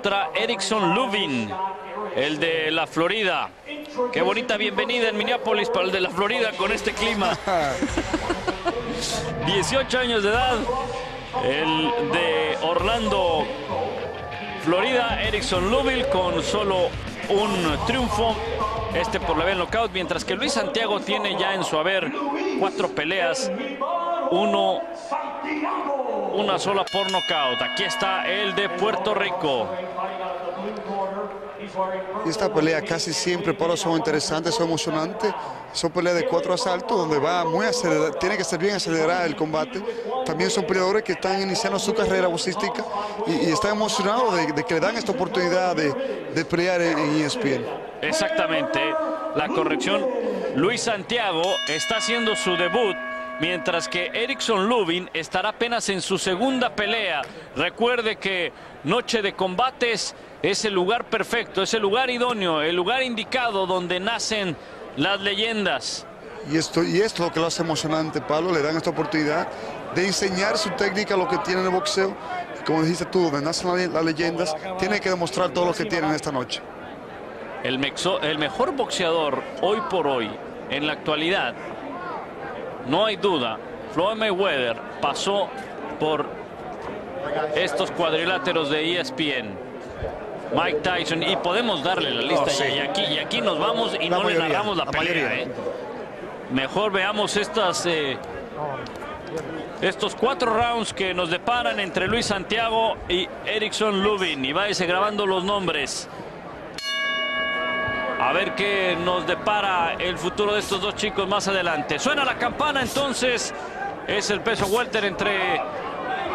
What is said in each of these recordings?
contra Erickson Lubin, el de la Florida. Qué bonita bienvenida en Minneapolis para el de la Florida con este clima. 18 años de edad, el de Orlando, Florida, Erickson Lubin con solo un triunfo, este por la vía knockout, mientras que Luis Santiago tiene ya en su haber cuatro peleas, uno, una sola por knockout. Aquí está el de Puerto Rico. Esta pelea casi siempre, para son interesantes, son emocionantes. Son peleas de cuatro asaltos donde va muy acelerado, tiene que ser bien acelerada el combate. También son peleadores que están iniciando su carrera boxística y, están emocionados de, que le dan esta oportunidad de, de pelear en, en ESPN. Exactamente, la corrección. Luis Santiago está haciendo su debut mientras que Erickson Lubin estará apenas en su segunda pelea. Recuerde que Noche de Combates es el lugar perfecto, es el lugar idóneo, el lugar indicado donde nacen las leyendas. Y esto, y esto es lo que lo hace emocionante, Pablo. Le dan esta oportunidad de enseñar su técnica, lo que tiene en el boxeo. Como dijiste tú, donde nacen las leyendas, tiene que demostrar todo lo que tiene en esta noche. El, el mejor boxeador hoy por hoy, en la actualidad, no hay duda, Floyd Mayweather pasó por estos cuadriláteros de ESPN. Mike Tyson y podemos darle la lista oh, y, aquí, y aquí nos vamos y no le narramos la, pelea. ¿eh? Mejor veamos estas eh, estos cuatro rounds que nos deparan entre Luis Santiago y Erickson Lubin y váyase grabando los nombres. A ver qué nos depara el futuro de estos dos chicos más adelante. Suena la campana entonces. Es el peso welter entre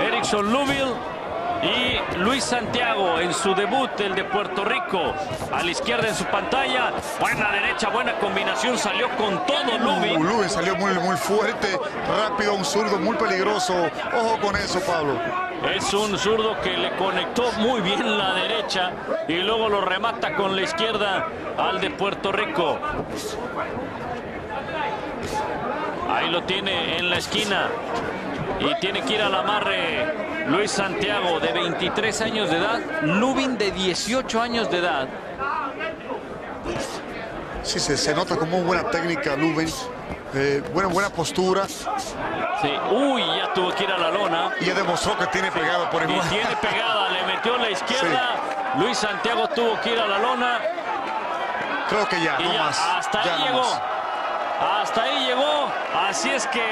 Erickson Lubin y Luis Santiago en su debut, el de Puerto Rico. A la izquierda en su pantalla. Buena derecha, buena combinación. Salió con todo Lubin. Salió muy, muy fuerte, rápido, un zurdo muy peligroso. Ojo con eso, Pablo. Es un zurdo que le conectó muy bien la derecha y luego lo remata con la izquierda al de Puerto Rico. Ahí lo tiene en la esquina y tiene que ir al amarre Luis Santiago, de 23 años de edad. Lubin, de 18 años de edad. Sí, se, nota como buena técnica Lubin. Eh, buena, buena postura. Sí. Uy, ya tuvo que ir a la lona. Y ya demostró que tiene pegada por igual. Y tiene pegada, le metió la izquierda. Luis Santiago tuvo que ir a la lona. Creo que ya, no más. Hasta ahí llegó. Hasta ahí llegó. Así es que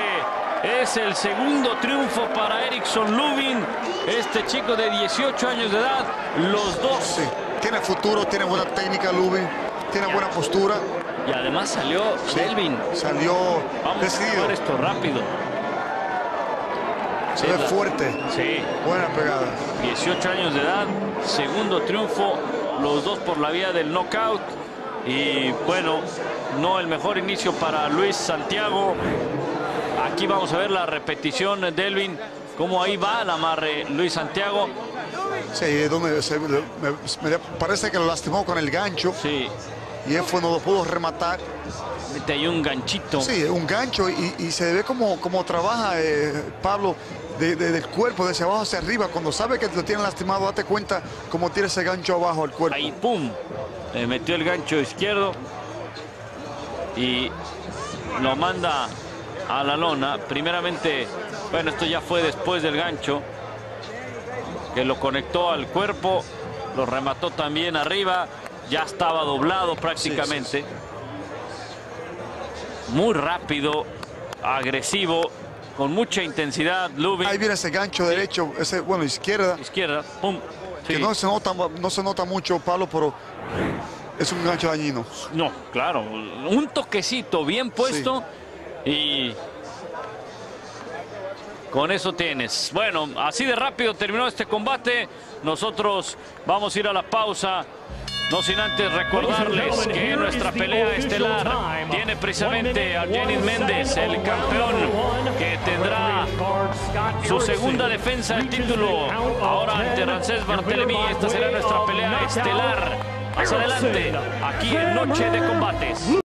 es el segundo triunfo para Erickson Lubin, este chico de 18 años de edad. Los dos. Tiene futuro, tiene buena técnica Lubin, tiene buena postura. Y además salió Selvin. Salió Vamos decidido. a esto rápido. Se ve fuerte. Sí. Buena pegada. 18 años de edad, segundo triunfo, los dos por la vía del knockout. Y bueno, no el mejor inicio para Luis Santiago. Aquí vamos a ver la repetición de Delvin, cómo ahí va el amarre Luis Santiago. Sí, donde me, parece que lo lastimó con el gancho. Sí. Y él fue, no lo pudo rematar. Mete ahí un ganchito. Sí, un gancho y, se ve como, como trabaja eh, Pablo del cuerpo, de hacia abajo hacia arriba. Cuando sabe que lo tiene lastimado, date cuenta cómo tiene ese gancho abajo al cuerpo. Ahí, pum, le metió el gancho izquierdo y lo manda a la lona. Primeramente, bueno, esto ya fue después del gancho, que lo conectó al cuerpo, lo remató también arriba, ya estaba doblado prácticamente. Muy rápido, agresivo, con mucha intensidad. Lubin. Ahí viene ese gancho derecho, ese, bueno, izquierda. Izquierda, pum. Que no se, nota, no se nota mucho, Pablo, pero es un gancho dañino. No, claro, un toquecito bien puesto y con eso tienes. Bueno, así de rápido terminó este combate. Nosotros vamos a ir a la pausa. No sin antes recordarles que nuestra pelea estelar tiene precisamente a Janis Méndez, el campeón que tendrá su segunda defensa del título. Ahora ante Rancés Bartelemy. Esta será nuestra pelea estelar. Más adelante, aquí en Noche de Combates.